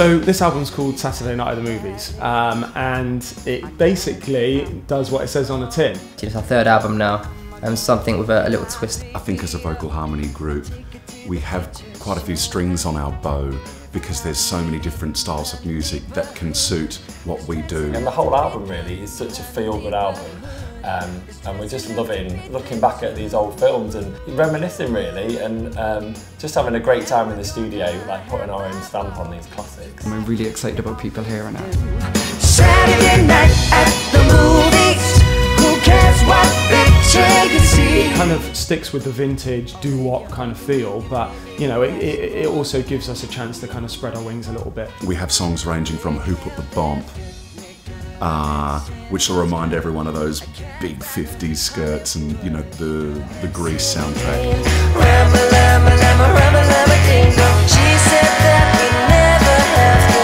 So this album's called Saturday Night at the Movies, um, and it basically does what it says on the tin. It's our third album now, and something with a, a little twist. I think as a vocal harmony group, we have quite a few strings on our bow because there's so many different styles of music that can suit what we do. And the whole album really is such a feel-good album. Um, and we're just loving looking back at these old films and reminiscing really and um, just having a great time in the studio like putting our own stamp on these classics. And we're really excited about people hearing it. Saturday night at the movies. Who cares what picture you see? It kind of sticks with the vintage doo-wop kind of feel, but you know, it, it, it also gives us a chance to kind of spread our wings a little bit. We have songs ranging from Who Put the Bomp, uh, which will remind everyone of those big 50s skirts and, you know, the, the Grease soundtrack. Rama, lama, lama, rama, lama, ding dong. She said that we never have to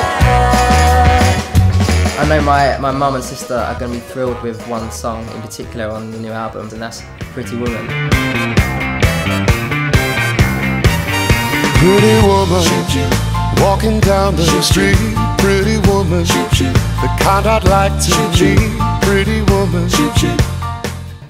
part. I know my, my mum and sister are going to be thrilled with one song in particular on the new album, and that's Pretty Woman. Pretty woman, walking down the street. Pretty woman, the kind I'd like to be. Pretty woman,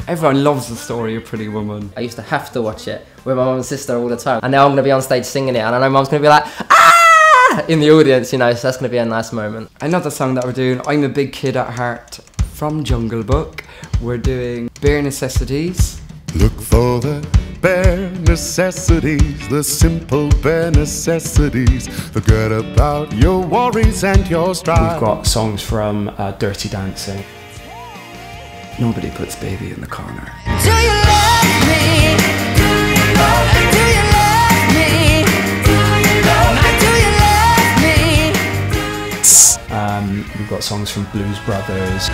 Everyone loves the story of Pretty Woman. I used to have to watch it with my mum and sister all the time, and now I'm going to be on stage singing it, and I know mum's going to be like, ah! In the audience, you know, so that's going to be a nice moment. Another song that we're doing, I'm a Big Kid at Heart from Jungle Book. We're doing Bare Necessities. Look for the bare necessities, the simple bare necessities. Forget about your worries and your strife. We've got songs from uh, Dirty Dancing. Nobody puts baby in the corner. Do you love me? Do you love me? Do you love me? Do you love me? Do you love me? Um, we've got songs from Blues Brothers.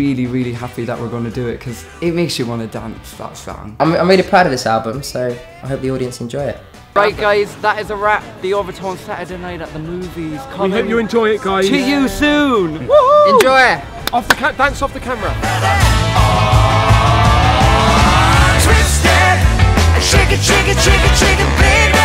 Really, really happy that we're going to do it because it makes you want to dance, that song. I'm, I'm really proud of this album, so I hope the audience enjoy it. Right, guys, that is a wrap. The Overtone Saturday night at the movies. We hope you enjoy it, guys. to you soon. Enjoy! Off the ca- dance off the camera. Twist it, shake it, shake it, shake it, shake it, baby.